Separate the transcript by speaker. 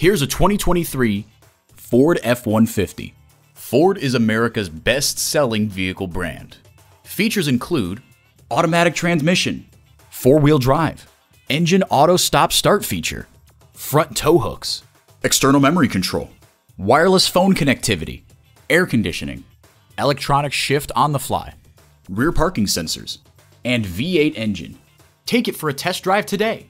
Speaker 1: Here's a 2023 Ford F-150. Ford is America's best-selling vehicle brand. Features include automatic transmission, four-wheel drive, engine auto stop start feature, front tow hooks, external memory control, wireless phone connectivity, air conditioning, electronic shift on the fly, rear parking sensors, and V8 engine. Take it for a test drive today.